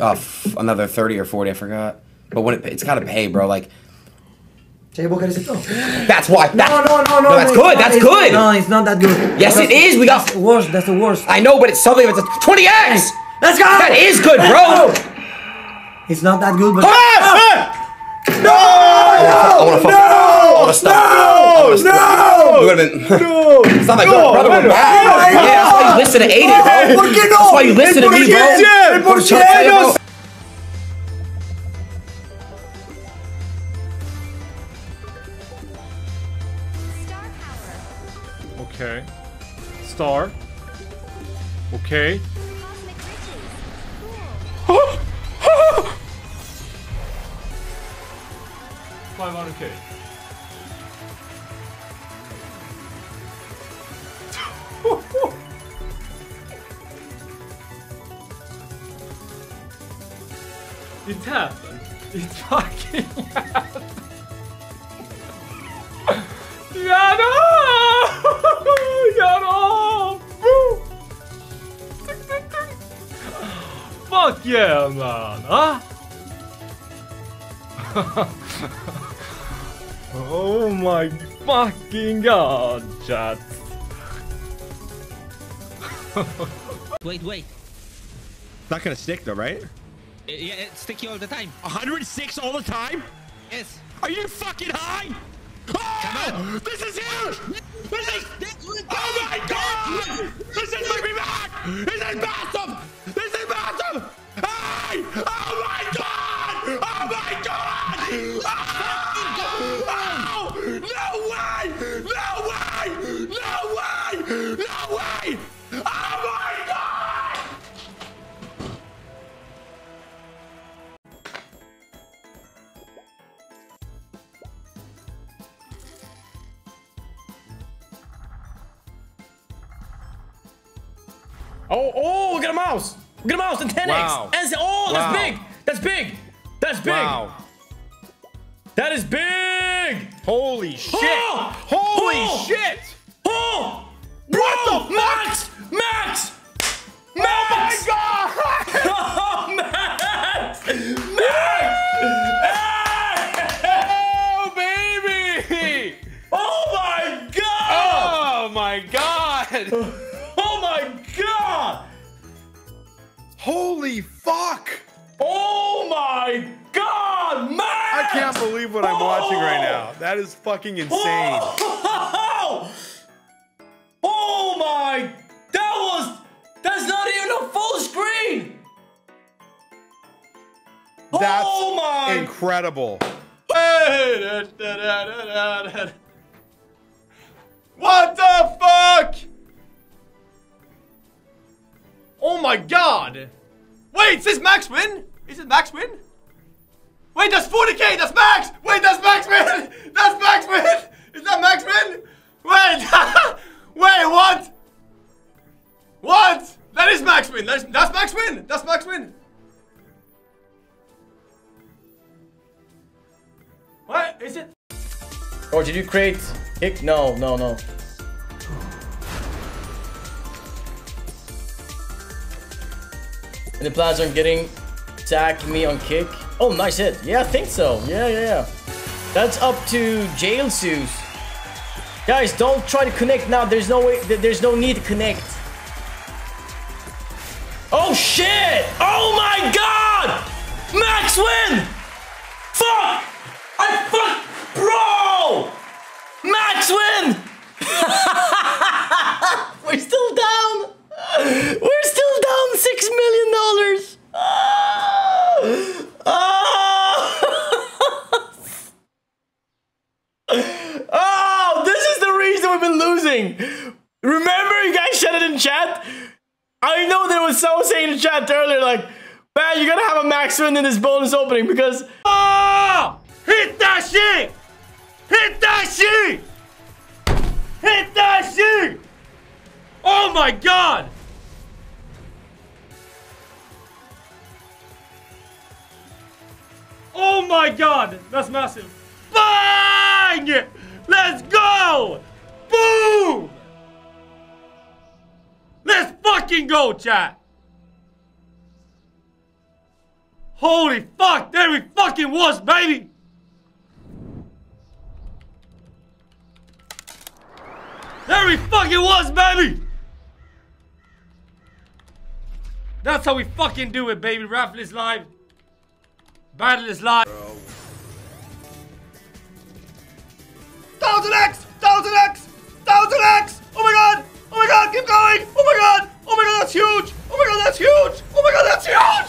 Oh, f- another 30 or 40, I forgot. But when it, it's got to pay, bro. Like, Cioè, boh, che resetto. that's why. That, No, no, no, no. that's no, good. it's not- That's it's- good. No, it's not that good. Yes, it is. We got- That's worse. That's the worst. I know, but it's something that's 20x. Let's go. That is good, bro. It's not that good, but. Ah, ah! No! I wanna fuck- I wanna stop. I wanna stop. It would've been. No! It's not that good, brother. We're back. no, Yeah, that's why you listen to Adin, bro. ¿Por qué no? That's why you listen to me, bro. qué? ¿Por ¿Por qué, qué? bro? Star Power. Okay. Star. Okay. Cosmic Riches. Cool. Five hundred K. It happened. It fucking happened. Get off! Get off! Fuck yeah, man! Huh? oh my fucking god, chat. Wait, wait. Not gonna stick though, right? Uh, Yeah, it's sticky all the time. 106 all the time? Yes. Are you fucking high? Oh, this is huge! This is. Oh my god! This is my back! This is massive! Oh, oh, look at a mouse. Look at a mouse and 10x. Wow. And, oh, that's Wow. big. That's big. That's big. Wow. That is big. Holy shit! Oh! Holy Oh! shit! Watching right oh. now. That is fucking insane. Oh! oh my! That was. That's not even a full screen. That's oh my! incredible. What the fuck? Oh my god! Wait, is this Max win? Is it Max win? Wait, that's 40k, that's Max! Wait, that's Max! That's Max! Is that Max? Wait! Wait, what? What? That is Max win! That's, that's Max! That's Max! What? Is it? Or did you create kick? No, no, no. And the plans on getting attack me on kick. Oh, nice hit. Yeah, I think so. Yeah, yeah, yeah. That's up to Jail Zeus. Guys, don't try to connect now. There's no way. There's no need to connect. Oh shit! Oh my god! Max win! Fuck! I fuck, bro! Max win! We're still down. We're still down six million dollars. Oh, this is the reason we've been losing. Remember, you guys said it in chat. I know there was someone saying in chat earlier, like, man, you gotta have a max win in this bonus opening because Oh! Hit that shit! Hit that shit! Hit that shit! Oh my god! Oh my god! That's massive. Bang! Let's go! Boom! Let's fucking go, chat! Holy fuck! There we fucking was, baby! There we fucking was, baby! That's how we fucking do it, baby. Raffle is live. Battle is live. Thousand X! Thousand X! Thousand X! Oh my god! Oh my god, keep going! Oh my god! Oh my god, that's huge! Oh my god, that's huge! Oh my god, that's huge!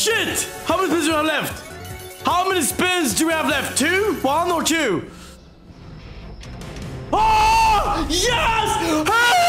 Shit! How many spins do we have left? How many spins do we have left? Two? One or two? Oh! Yes! Hey!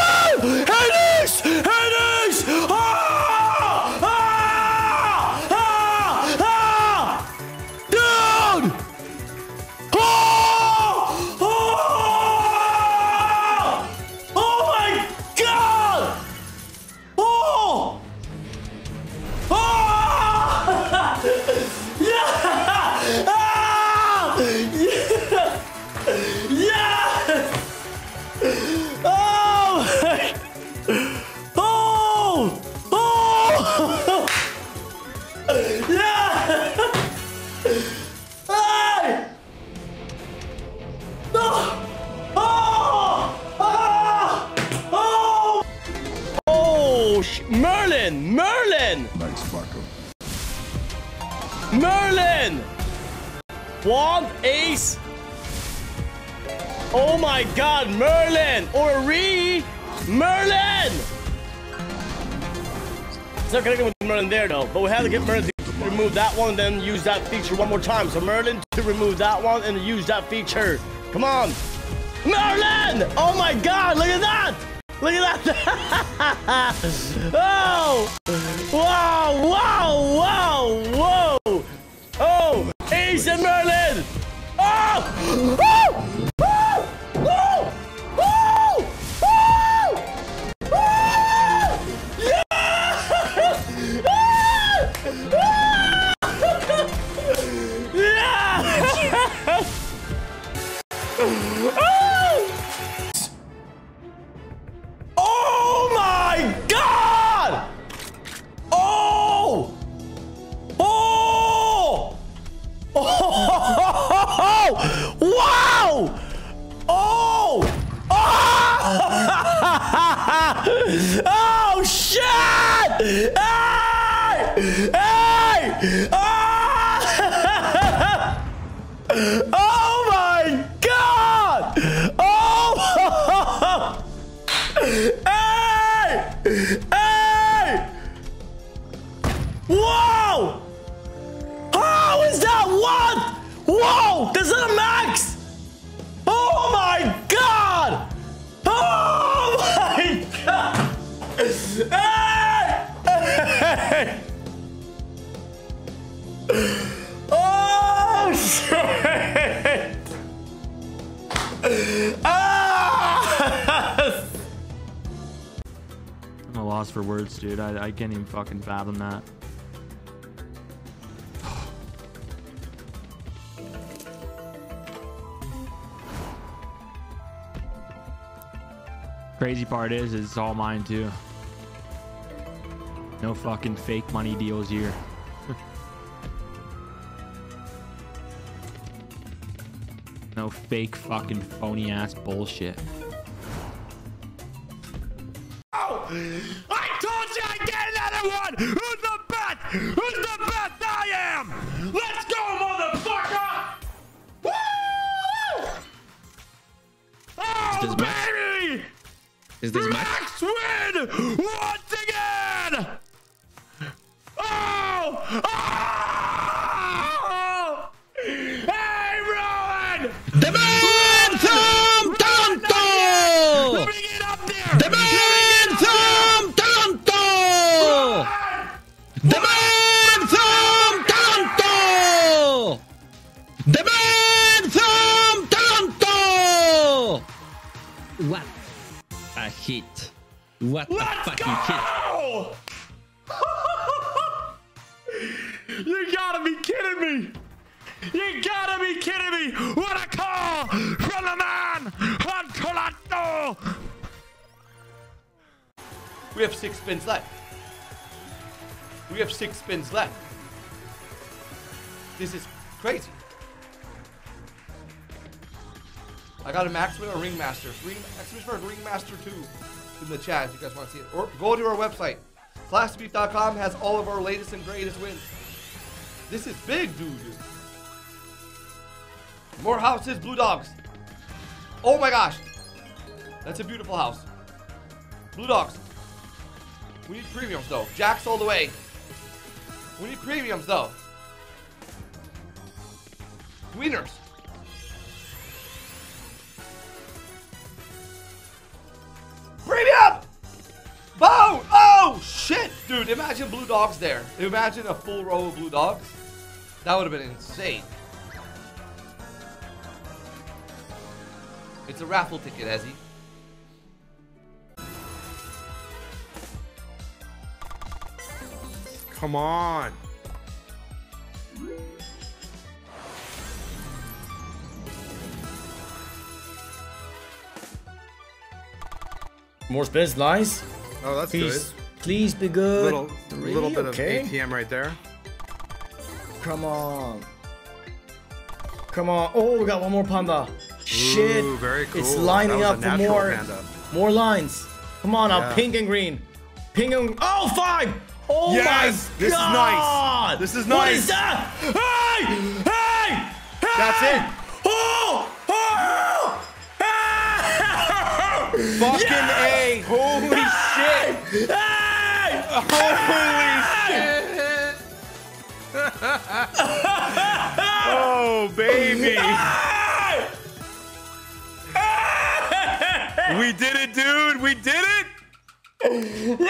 Merlin! Merlin! Marco. Merlin! One ace. Oh my god, Merlin! Or Re! Merlin! It's not connecting with Merlin there though, but we have to get Merlin to remove that one and then use that feature one more time. So Merlin to remove that one and use that feature. Come on! Merlin! Oh my god, look at that! Look at that! oh! Wow, wow, wow, whoa! Oh! Ace and Merlin! Oh! Oh! oh shit! Hey! Hey! Ah! oh my god! Oh! Hey! Hey! Whoa! How is that? What? Whoa! This is a max! I'm a loss for words, dude. I, I can't even fucking fathom that. Crazy part is, is it's all mine too. No fucking fake money deals here. no fake fucking phony ass bullshit. I told you I'd get another one! Who's the best? Who's the best? I am! Let's go, motherfucker! Woo! Oh, this Max? baby! Is this Max? What a hit. What a Let's fucking hit. go! you gotta be kidding me! You gotta be kidding me! What a call from the man on Colado! We have six spins left. We have six spins left. This is crazy. I got a Maxwell or Ringmaster. Ring, Maximus for Ringmaster 2 in the chat if you guys want to see it. Or go to our website. ClassyBeef.com has all of our latest and greatest wins. This is big, dude. More houses, Blue Dogs. Oh my gosh. That's a beautiful house. Blue Dogs. We need premiums though. Jacks all the way. We need premiums though. Wieners. Imagine blue dogs there. Imagine a full row of blue dogs. That would have been insane. It's a raffle ticket, Ezzy. Come on. More spins, nice. Oh, that's Please, good. Please be good. Little, Three, little bit okay. of ATM right there. Come on. Come on. Oh, we got one more panda. Shit. Ooh, very It's lining up for more. panda. More lines. Come on now, Yeah. pink and green. Pink and oh five. Oh Yes! my This is nice. This is nice. is that? Hey! Hey! hey! That's it. Oh! Oh! Hey! Fucking Yes! A. Holy shit. Hey! Holy shit. oh, baby. We did it, dude. We did it.